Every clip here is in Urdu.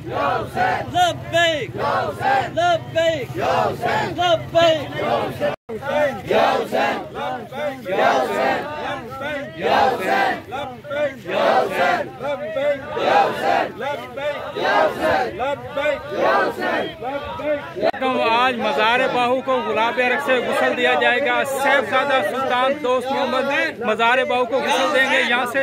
Labbaik! Labbaik! Labbaik! Labbaik! Yosen! Yosen! Yosen! Yosen! آج مزار باہو کو گلاب رخ سے غسل دیا جائے گا۔ سیف زادہ سلطان دوست محمد مزار باہو کو غسل دیں گے یہاں سے۔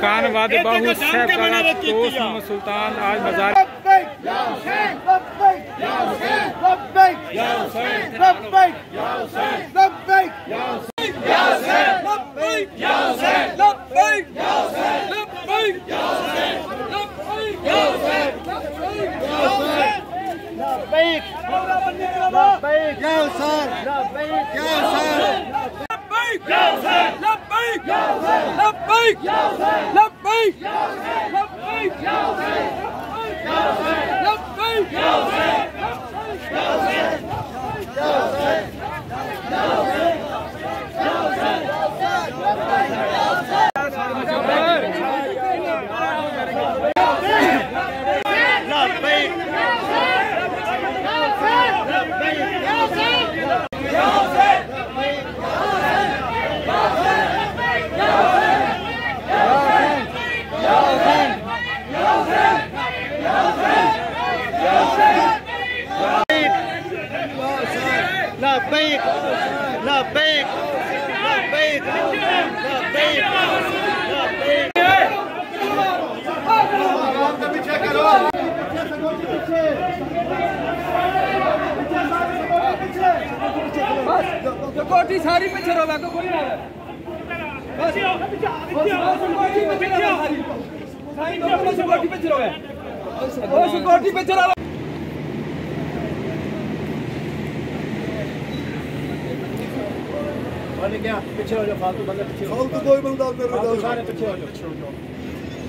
کان واد باہو سیف زادہ دوست محمد سلطان آج مزار لبيك لبيك يا وسام لبيك يا وسام لبيك يا وسام لبيك يا وسام لبيك يا وسام لبيك يا وسام لبيك يا وسام کوٹی ساری پیچھے رو گا کوئی نہ بس کوٹی پیچھے رو ساری کوٹی پیچھے رو کوٹی پیچھے ہو جاؤ فالتو بندے پیچھے کوئی بندہ سارے پیچھے ہو جاؤ۔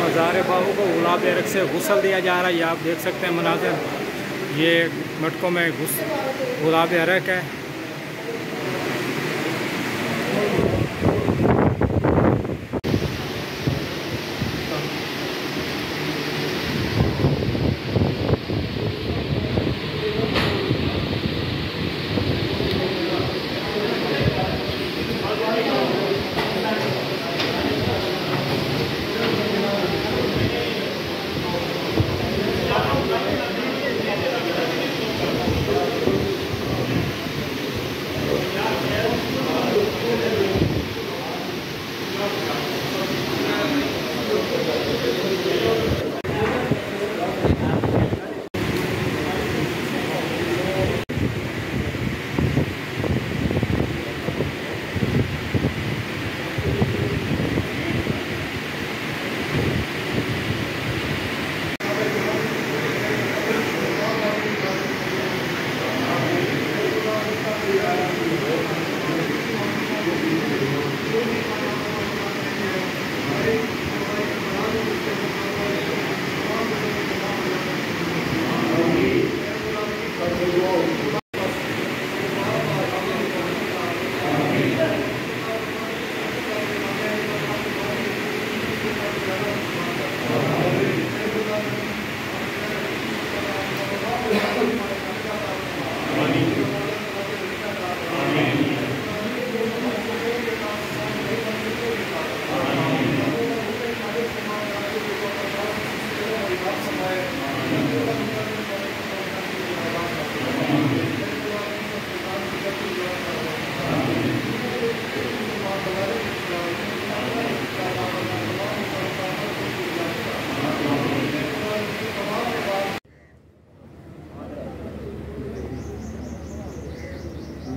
مزار باہو کو گلاب ایرک سے غسل دیا جا رہا ہے۔ یہ آپ دیکھ سکتے ہیں مناظر یہ مٹکوں میں غس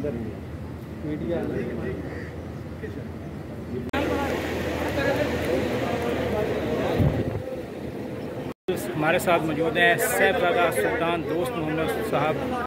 اندر میڈیا ہمارے ساتھ موجود ہیں سیف رادا سلطان دوست محمد صاحب